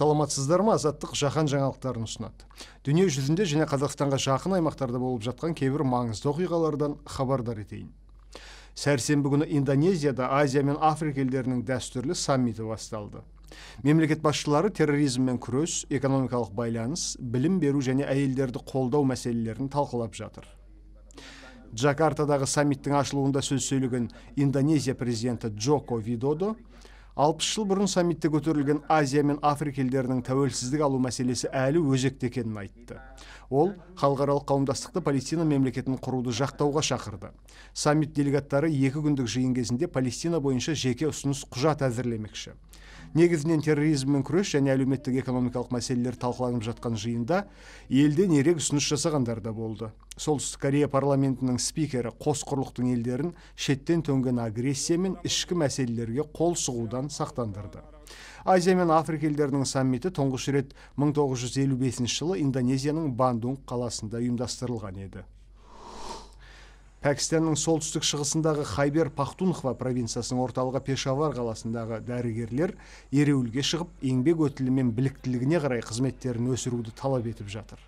саламатсыздар ма азаттық жаһан жаңалықтарын ұсынады. Дүние жүзінде және қазақстанға жақын аймақтарда болып жатқан кейбір маңызды оқиғалардан хабардар етейін. Сәрсенбі күні индонезияда азия мен африка елдерінің дәстүрлі саммиті басталды. Мемлекет басшылары терроризммен күрес экономикалық байланыс білім беру және әйелдерді қолдау мәселелерін талқылап жатыр. Джакартадағы саммиттің ашылуында сөз сөйлеген индонезия президенті джоко видодо алпыс жыл бұрын саммитте көтерілген азия мен африка елдерінің тәуелсіздік алу мәселесі әлі өзекті екенін айтты. Ол халықаралық қауымдастықты палестина мемлекетін құруды жақтауға шақырды. Саммит делегаттары екі күндік жиын кезінде палестина бойынша жеке ұсыныс құжат әзірлемекші. Негізінен терроризммен күрес және әлеуметтік экономикалық мәселелер талқыланып жатқан жиында елден ерек ұсыныс жасағандар да болды. Солтүстік корея парламентінің спикері қос құрлықтың елдерін шеттен төнген агрессия мен ішкі мәселелерге қол сұғудан сақтандырды. Азия мен африка елдерінің саммиті тұңғыш рет 1955 жылы индонезияның бандунг қаласында ұйымдастырылған еді. Пәкістанның солтүстік шығысындағы хайбер пахтунхва провинциясының орталығы пешавар қаласындағы дәрігерлер ереуілге шығып еңбек өтілі мен біліктілігіне қарай қызметтерін өсіруді талап етіп жатыр.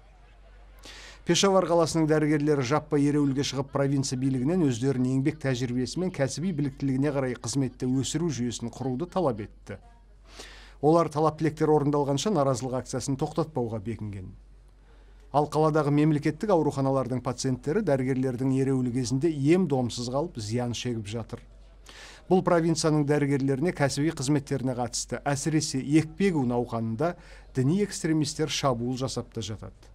Пешавар қаласының дәрігерлері жаппай ереуілге шығып провинция билігінен өздерінің еңбек тәжірибесі мен кәсіби біліктілігіне қарай қызметті өсіру жүйесін құруды талап етті. Олар талап тілектер орындалғанша наразылық акциясын тоқтатпауға бекінген. Ал қаладағы мемлекеттік ауруханалардың пациенттері дәрігерлердің ереуілі кезінде ем домсыз қалып зиян шегіп жатыр. Бұл провинцияның дәрігерлеріне кәсіби қызметтеріне қатысты әсіресе екпе егу науқанында діни экстремистер шабуыл жасап та жатады.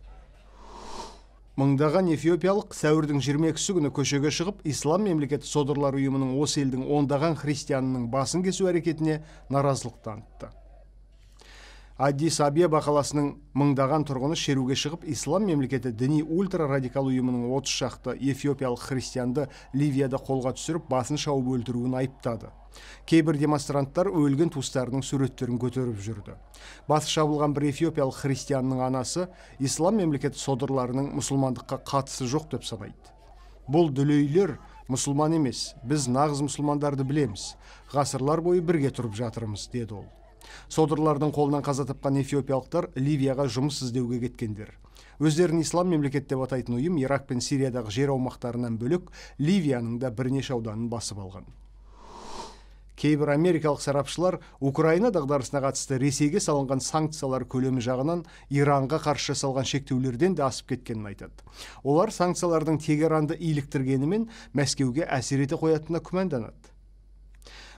Мыңдаған эфиопиялық сәуірдің 22-сі күні көшеге шығып ислам мемлекеті содырлар ұйымының осы елдің ондаған христианының басын кесу әрекетіне наразылық танытты. Аддис абеба қаласының мыңдаған тұрғыны шеруге шығып ислам мемлекеті діни ультра радикал ұйымының отыз шақты эфиопиялық христианды ливияда қолға түсіріп басын шауып өлтіруін айыптады. Кейбір демонстранттар өлген туыстарының суреттерін көтеріп жүрді. Басы шабылған бір эфиопиялық христианның анасы ислам мемлекеті содырларының мұсылмандыққа қатысы жоқ деп санайды. Бұл дүлейлер мұсылман емес біз нағыз мұсылмандарды білеміз. Ғасырлар бойы бірге тұрып жатырмыз деді ол. Содырлардың қолынан қаза тапқан эфиопиялықтар ливияға жұмыс іздеуге кеткендер. Өздерін ислам мемлекет деп атайтын ұйым ирак пен сириядағы жер аумақтарынан бөлек ливияның да бірнеше ауданын басып алған. Кейбір америкалық сарапшылар украина дағдарысына қатысты ресейге салынған санкциялар көлемі жағынан иранға қарсы жасалған шектеулерден де асып кеткенін айтады. Олар санкциялардың тегеранды иліктіргенімен мәскеуге әсер ете қоятынына күмәнданады.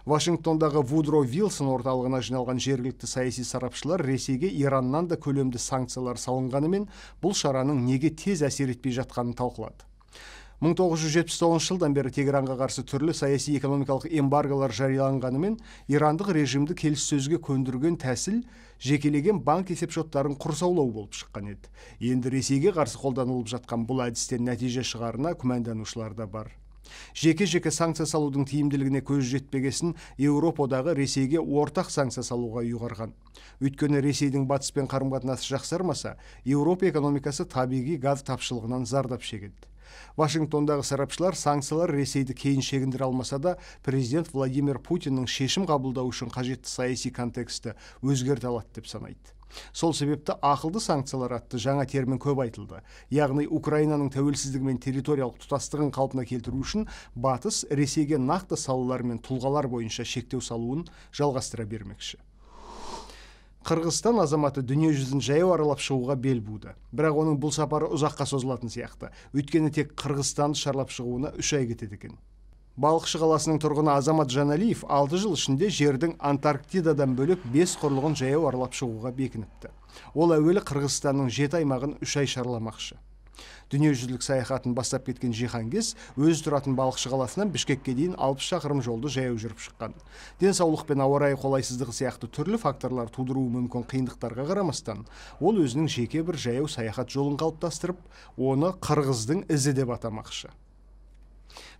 Вашингтондағы вудро вилсон орталығына жиналған жергілікті саяси сарапшылар ресейге ираннан да көлемді санкциялар салынғанымен бұл шараның неге тез әсер етпей жатқанын талқылады. 1979 жылдан бері тегеранға қарсы түрлі саяси экономикалық эмбарголар жарияланғанымен ирандық режимді келіссөзге көндірген тәсіл жекелеген банк есепшоттарын құрсаулау болып шыққан еді. Енді ресейге қарсы қолданылып жатқан бұл әдістен нәтиже шығарына күмәнданушылар да бар. Жеке жеке санкция салудың тиімділігіне көз жетпегесін еуропа одағы ресейге ортақ санкция салуға ұйғарған. Өйткені ресейдің батыспен қарым қатынасы жақсармаса еуропа экономикасы табиғи газ тапшылығынан зардап шегеді. Вашингтондағы сарапшылар санкциялар ресейді кейін шегіндіре алмаса да президент владимир путиннің шешім қабылдау үшін қажетті саяси контексті өзгерте алады деп санайды. Сол себепті ақылды санкциялар атты жаңа термин көп айтылды. Яғни украинаның тәуелсіздігі мен территориялық тұтастығын қалпына келтіру үшін батыс ресейге нақты салалар мен тұлғалар бойынша шектеу салуын жалғастыра бермекші. Қырғызстан азаматы дүние жүзін жаяу аралап шығуға бел буды. Бірақ оның бұл сапары ұзаққа созылатын сияқты. Өйткені тек қырғызстанды шарлап шығуына үш ай кетеді екен. Балықшы қаласының тұрғыны азамат жаналиев алты жыл ішінде жердің антарктидадан бөлек бес құрлығын жаяу аралап шығуға бекініпті. Ол әуелі қырғызстанның жеті аймағын үш ай шарламақшы. Дүниежүзілік саяхатын бастап кеткен жиһангез өзі тұратын балықшы қаласынан бішкекке дейін алпыс шақырым жолды жаяу жүріп шыққан. Денсаулық пен ауа райы қолайсыздығы сияқты түрлі факторлар тудыруы мүмкін қиындықтарға қарамастан ол өзінің жеке бір жаяу саяхат жолын қалыптастырып оны қырғыздың ізі деп атамақшы.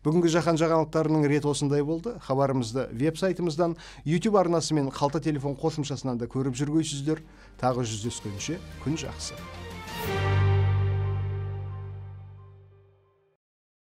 Бүгінгі жаһан жаңалықтарының реті осындай болды. Хабарымызды веб сайтымыздан YouTube арнасы мен қалта телефон қосымшасынан да көріп жүргейсіздер. Тағы жүздескенше күн жақсы.